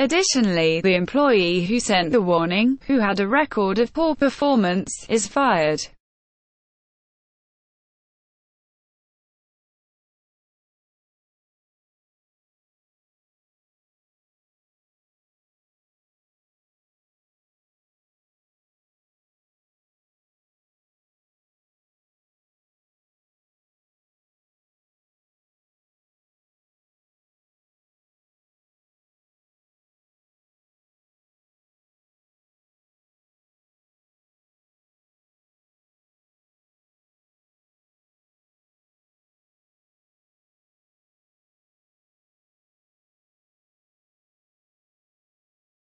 Additionally, the employee who sent the warning, who had a record of poor performance, is fired.